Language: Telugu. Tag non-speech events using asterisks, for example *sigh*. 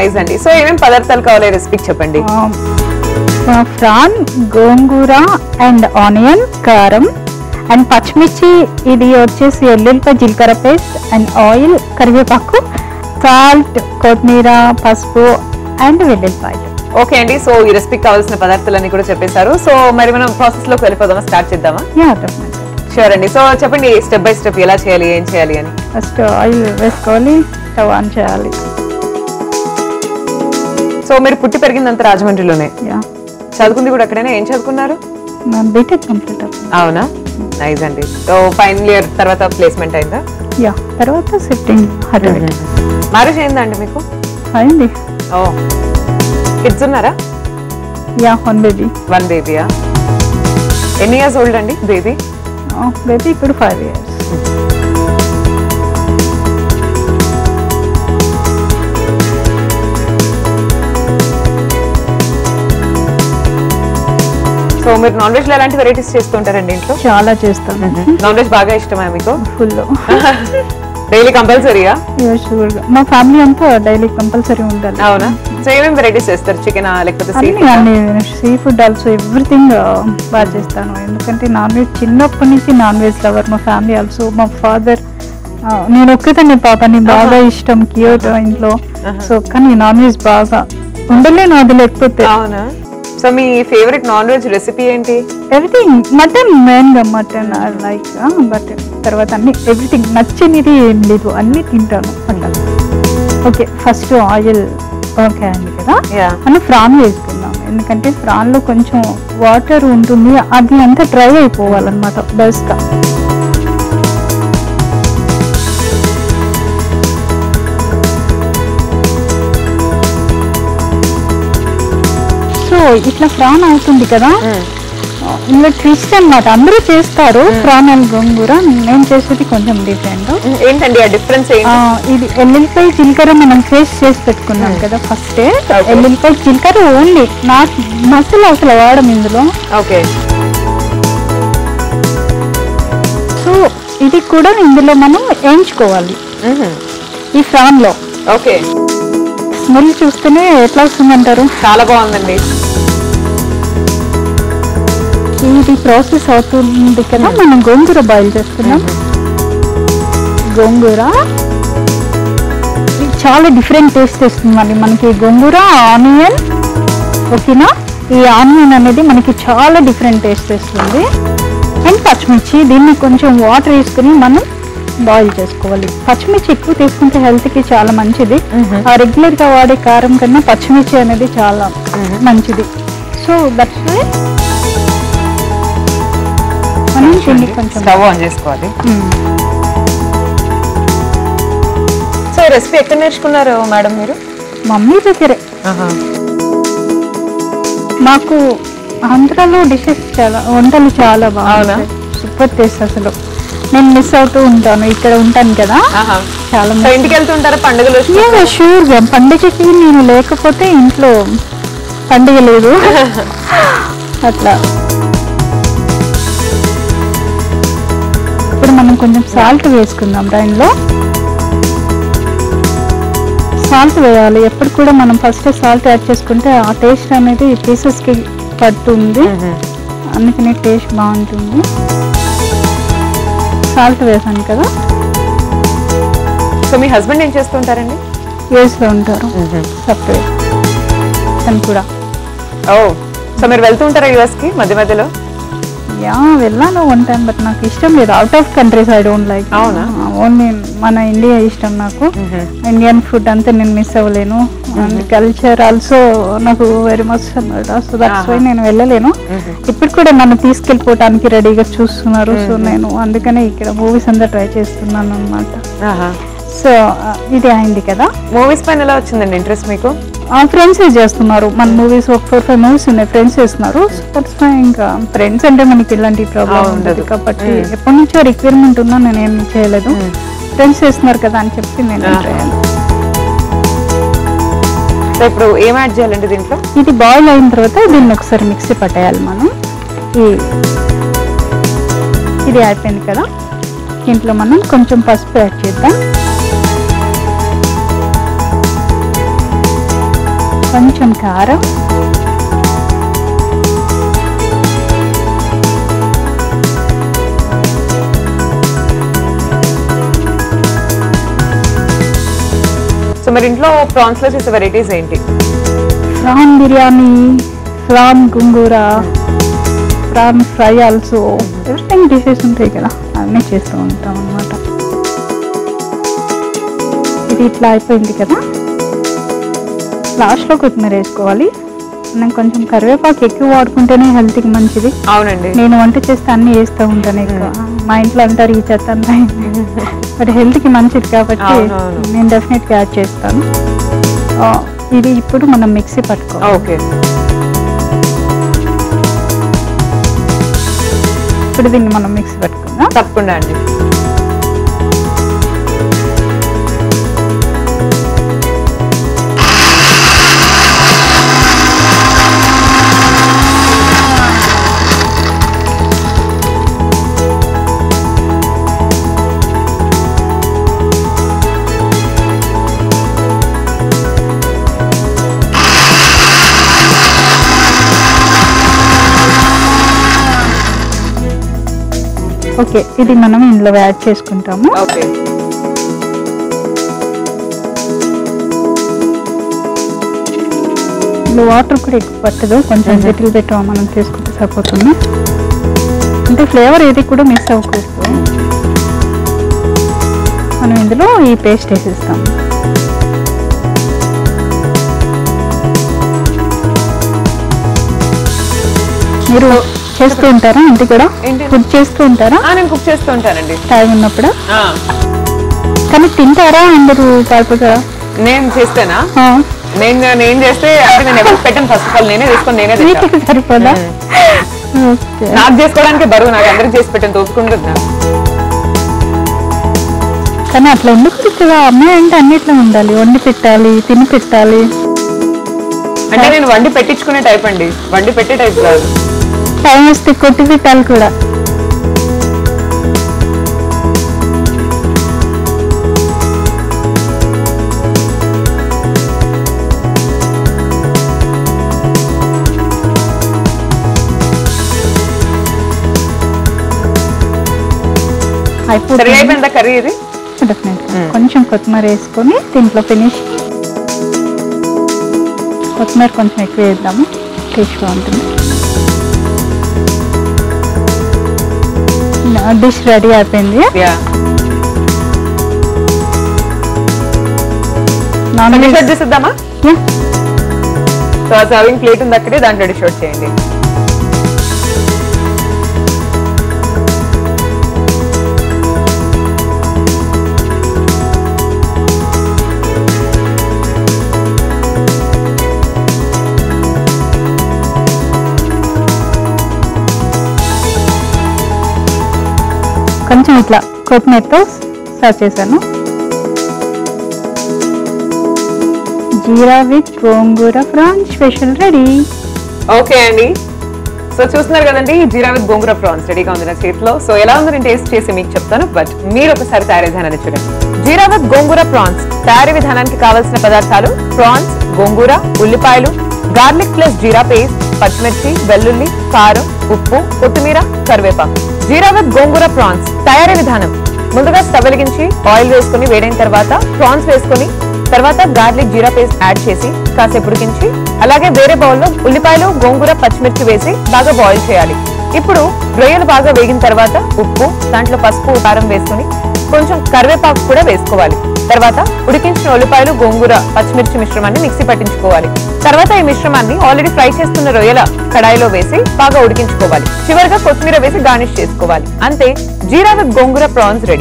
నైస్ అండి. సో ఏమేమి పదార్థాలు కావాలి రెసిపీకి చెప్పండి? ఫ్రాన్ గోంగూర అండ్ ఆనియన్ కారం అండ్ పచ్చిమిర్చి. ఇది వచ్చేసి ఎల్లుల్లిపాయ జీలకర్ర పేస్ట్ అండ్ ఆయిల్ కరివేపాకు సాల్ట్ కొత్తిమీర పసుపు అండ్ వెల్లుల్లిపాయలు ఓకే అండి. సో ఈ రెసిపీకి కావాల్సిన పదార్థాలన్నీ కూడా చెప్పేశారు. సో మరి మనం ప్రాసెస్లోకి వెళ్ళిపోదామా? స్టార్ట్ చేద్దామా? షూర్ అండి. సో చెప్పండి స్టెప్ బై స్టెప్ ఎలా చేయాలి ఏం చేయాలి అని. ఫస్ట్ ఆయిల్ వేసుకోవాలి స్టవ్ ఆన్ చేయాలి. సో మీరు పుట్టి పెరిగిందంత రాజమండ్రిలోనే? యా. చదువుకుంది కూడా అక్కడైనా? ఏం చదువుకున్నారు? బీటెక్ కంప్లీట్ అవునా? నైస్ అండి. సో ఫైనల్ ఇయర్ తర్వాత ప్లేస్మెంట్ అయిందా? యా తర్వాత సిట్టింగ్ మ్యారేజ్ అయిందా అండి మీకు? అయింది. ఓ. కిడ్స్ ఉన్నారా? Yeah one baby. వన్ బేబీయా? ఎన్ని ఇయర్స్ ఓల్డ్ అండి బేబీ? బేబీ ఇప్పుడు ఫైవ్ ఇయర్స్. మీరు నాన్ వెజ్లో ఎలాంటి వెరైటీస్ చేస్తూ ఉంటారండి ఇంట్లో? చాలా చేస్తాను. నాన్ వెజ్ బాగా ఇష్టమా మీకు? Full daily *laughs* కంపల్సరీయా? షూర్గా మా ఫ్యామిలీ అంతా డైలీ కంపల్సరీ ఉండాలి. అవునా? సో ఏమేమి వెరైటీస్ చేస్తారు? చికెన్ లేకపోతే సీ ఫుడ్ ఆల్సో ఎవ్రీథింగ్ బాగా చేస్తాను. ఎందుకంటే నాన్ వెజ్ చిన్నప్పటి నుంచి నాన్ వెజ్ లవర్ మా ఫ్యామిలీ ఆల్సో మా ఫాదర్ నేను ఒక్కదాన్ని పాపని బాగా ఇష్టం క్యూట్ ఇంట్లో. సో కానీ నాన్ వెజ్ బాగా ఉండలేను అది లేకపోతే. అవునా? సో మీ ఫేవరెట్ నాన్ వెజ్ రెసిపీ ఏంటి ఎవ్రీథింగ్ మటన్ మెయిన్గా మటన్ లైక్ బట్ తర్వాత అన్ని ఎవ్రీథింగ్ నచ్చనిది ఏం లేదు. అన్ని తింటాను mutton okay first oil okay అండి కదా? యా మనం ఫ్రాన్ వేసుకుందాం. ఎందుకంటే ఫ్రాన్లో కొంచెం వాటర్ ఉంటుంది. అది అంతా డ్రై అయిపోవాలన్నమాట బెస్ట్ ఇట్లా ఫ్రాన్ అవుతుంది కదా. ఇందులో ట్విస్ట్ అన్నమాట. అందరూ చేస్తారు ఫ్రాన్ అండ్ గోంగూర. నేను చేసేది కొంచెం డిఫరెంట్ ఏంటండి ఆ డిఫరెన్స్ ఇది ఎల్లుల్లిపాయ జీలకర్ర మనం పేస్ట్ చేసి పెట్టుకున్నాం కదా ఫస్ట్. ఎల్లుల్లిపాయ జీలకర్ర ఓన్లీ. నాట్ మసాలా అసలు వాడడం ఇందులో. ఓకే సో ఇది కూడా ఇందులో మనం వేయించుకోవాలి. ఈ ఫ్రాన్లో ఓకే స్మెల్ చూస్తేనే ఎట్లా వస్తుందంటారు? చాలా బాగుందండి. ఇది ప్రాసెస్ అవుతుంది కదా. మనం గోంగూర బాయిల్ చేసుకుందాం గోంగూర? ఇది చాలా డిఫరెంట్ టేస్ట్ వస్తుంది మరి మనకి గోంగూర ఆనియన్ ఓకేనా? ఈ ఆనియన్ అనేది మనకి చాలా డిఫరెంట్ టేస్ట్ వస్తుంది అండ్ పచ్చిమిర్చి దీన్ని కొంచెం వాటర్ వేసుకుని మనం బాయిల్ చేసుకోవాలి. పచ్చిమిర్చి ఎక్కువ తీసుకుంటే హెల్త్కి చాలా మంచిది. ఆ రెగ్యులర్గా వాడే కారం కన్నా పచ్చిమిర్చి అనేది చాలా మంచిది. సో దట్స్ మనం దీన్ని కొంచెం స్టవ్ ఆన్ చేసుకోవాలి. సో రెసిపీ ఎక్కడ నేర్చుకున్నారు మేడం మీరు? మమ్మీ దగ్గరే. మాకు ఆంధ్రాలో డిషెస్ చాలా వంటలు చాలా? బాగున్నాయి సూపర్ టేస్ట్ అసలు. నేను మిస్ అవుతూ ఉంటాను. ఇక్కడ ఉంటాను కదా. చాలా ఇంటికి వెళ్తుంటారా పండుగలు? షూర్గా పండుగకి నేను లేకపోతే ఇంట్లో పండుగ లేదు. *laughs* అట్లా. ఇప్పుడు మనం కొంచెం సాల్ట్ వేసుకుందాం దానిలో సాల్ట్ వేయాలి. ఎప్పుడు కూడా మనం ఫస్ట్ సాల్ట్ యాడ్ చేసుకుంటే ఆ టేస్ట్ అనేది పీసెస్కి పడుతుంది. అందుకని టేస్ట్ బాగుంటుంది. సాల్ట్ వేసాను కదా. సో మీ హస్బెండ్ ఏం చేస్తుంటారండి యూఎస్లో ఉంటారు. సపరేట్ తను కూడా. ఓ. సో మీరు వెళ్తూ ఉంటారా యుఎస్కి మధ్య మధ్యలో? యా వెళ్ళాను వన్ టైం బట్ నాకు ఇష్టం లేదు. Out of countries I don't like అవునా? ఓన్లీ మన ఇండియా ఇష్టం నాకు. ఇండియన్ ఫుడ్ అంతా నేను మిస్ అవ్వలేను. అండ్ కల్చర్ ఆల్సో నాకు వెరీ మచ్ అన్నమాట సో దట్స్ వై నేను వెళ్ళలేను. ఇప్పుడు కూడా నన్ను తీసుకెళ్ళిపోవటానికి రెడీగా చూస్తున్నారు. సో నేను అందుకనే ఇక్కడ మూవీస్ అంతా ట్రై చేస్తున్నాను అనమాట సో ఇది అయింది కదా? మూవీస్ పైన ఎలా వచ్చిందండి ఇంట్రెస్ట్ మీకు? ఫ్రెండ్స్ చేస్తున్నారు. మన మూవీస్ ఒక ఫోర్ ఫైవ్ మూవీస్ ఉన్నాయి ఫ్రెండ్స్ చేస్తున్నారు. దట్స్ ఇంకా ఫ్రెండ్స్ అంటే మనకి ఇలాంటి ప్రాబ్లం ఉండదు. కాబట్టి ఎప్పటి నుంచో రిక్వైర్మెంట్ ఉన్నా నేను ఏం చేయలేదు ఫ్రెండ్స్ చేస్తున్నారు కదా అని చెప్పి నేను చేయాలి. ఇప్పుడు ఏం యాడ్ చేయాలండి దీంట్లో? ఇది బాయిల్ అయిన తర్వాత దీన్ని ఒకసారి మిక్సీ పట్టేయాలి మనం. ఇది అయిపోయింది కదా. దీంట్లో మనం కొంచెం పసుపు యాడ్ చేద్దాం. కొంచెం కారం. సో మరి ఇంట్లో ప్రాన్స్లో చేసే వెరైటీస్ ఏంటి? Prawn biryani prawn gongura prawn fry also. Everything dishes ఉంటాయి కదా అన్నీ చేస్తూ ఉంటాం అన్నమాట. ఇది ఇట్లా అయిపోయింది కదా. లాస్ట్లో కొత్తిమీర వేసుకోవాలి. మనం కొంచెం కరివేపాకు ఎక్కువ వాడుకుంటేనే హెల్త్కి మంచిది. అవునండి. నేను వంట చేస్తే అన్ని వేస్తూ ఉంటాను ఎక్కువ. మా ఇంట్లో అంటారు ఈ చెత్త అంతా *laughs* బట్ హెల్త్కి మంచిది కాబట్టి. నేను డెఫినెట్గా యాడ్ చేస్తాను. ఇది ఇప్పుడు మనం మిక్సీ పట్టుకోవాలి. ఓకే. ఇప్పుడు దీన్ని మనం మిక్సీ పట్టుకుందాం. తప్పకుండా అండి. ఓకే ఇది మనం ఇందులో యాడ్ చేసుకుంటాము. ఓకే. ఇందులో వాటర్ కూడా ఎక్కువ పట్టదు కొంచెం లిటిల్ బెట్ మనం చేసుకుంటే సరిపోతుంది. అంటే ఫ్లేవర్ ఏది కూడా మిస్ అవ్వకూడదు. మనం ఇందులో ఈ పేస్ట్ వేసేస్తాము మీరు చేస్తూ ఉంటారా? ఇంటి కూడా? ఫుడ్ చేస్తూ ఉంటారా? నేను కుక్ చేస్తూ ఉంటానండి. టైం ఉన్నప్పుడు? కానీ తింటారా అందరూ పాల్పగా నేను చేస్తేనా? నేను నేను చేస్తే అంటే నేను ఎవరికి పెట్టాను ఫస్ట్ ఆఫ్ ఆల్ నేనే తీసుకొని నేనే *laughs* సరిపోదా? నాకు చేసుకోవడానికి బరువు నాకు అందరికి చేసి పెట్టాను తోపుకుంటుంది నాకు. కానీ అట్లా ఉండకూడదు కదా అమ్మాయి అంటే అన్నిట్లో ఉండాలి. వండి పెట్టాలి తిని పెట్టాలి అంటే నేను వండి పెట్టించుకునే టైప్ అండి. వండి పెట్టే టైప్ కాదు. టైం వస్తే కొట్టి పెట్టాలి కూడా అయిపోయిందా కర్రీ ఇది. కొంచెం కొత్తిమీర వేసుకొని దీంట్లో ఫినిష్ కొత్తిమీర కొంచెం ఎక్కువ వేద్దాము. టేస్ట్ బాగుంటుంది. డిష్ రెడీ అయిపోయింది. Yeah non veg. డిష్ చేసేద్దామా సో ఆ సర్వింగ్ ప్లేట్ ఉంది అక్కడే దాంట్లో డిష్ అవుట్ చేయండి. కొంచెం ఇట్లా కోకోనట్తో సర్వ్ చేశాను. Jeera with gongura prawn special ready. Okay అండి. సో చూస్తున్నారు కదండి జీరా విత్ గోంగూర ప్రాన్స్ రెడీగా ఉంది నా చేతిలో. సో ఎలా ఉందో నేను టేస్ట్ చేసి మీకు చెప్తాను బట్ మీరు ఒకసారి తయారీ విధానాన్ని చూడండి. జీరా విత్ గోంగూర ప్రాన్స్ తయారీ విధానానికి కావాల్సిన పదార్థాలు ప్రాన్స్ గోంగూర ఉల్లిపాయలు గార్లిక్ ప్లస్ జీరా పేస్ట్ పచ్చిమిర్చి వెల్లుల్లి కారం ఉప్పు కొత్తిమీర కరివేపాకు. జీరా విత్ గోంగూర ప్రాన్స్ తయారీ విధానం. ముందుగా స్టవ్ వెలిగించి ఆయిల్ వేసుకుని వేడైన తర్వాత ప్రాన్స్ వేసుకొని తర్వాత గార్లిక్ జీరా పేస్ట్ యాడ్ చేసి కాసేపు ఉడికించి అలాగే వేరే బౌల్లో ఉల్లిపాయలు గోంగూర పచ్చిమిర్చి వేసి బాగా బాయిల్ చేయాలి. ఇప్పుడు రొయ్యలు బాగా వేగిన తర్వాత ఉప్పు దాంట్లో పసుపు కారం వేసుకొని కొంచెం కరివేపాకు కూడా వేసుకోవాలి. తర్వాత ఉడికించిన ఉల్లిపాయలు గోంగూర పచ్చిమిర్చి మిశ్రమాన్ని మిక్సీ పట్టించుకోవాలి. తర్వాత ఈ మిశ్రమాన్ని ఆల్రెడీ ఫ్రై చేస్తున్న రొయ్యల కడాయిలో వేసి బాగా ఉడికించుకోవాలి. చివరిగా కొత్తిమీర వేసి గార్నిష్ చేసుకోవాలి. అంతే jeera with gongura prawns ready.